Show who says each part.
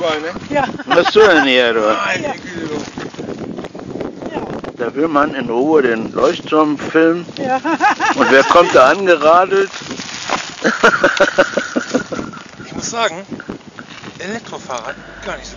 Speaker 1: noch Loch überall, ne?
Speaker 2: Ja,
Speaker 3: Was hast du denn hier, du?
Speaker 1: Meine
Speaker 2: ja,
Speaker 3: Da will man in Ruhe den Leuchtturm filmen.
Speaker 2: ja.
Speaker 3: Und wer kommt da angeradelt?
Speaker 1: Ich muss sagen, Elektrofahrrad gar nicht so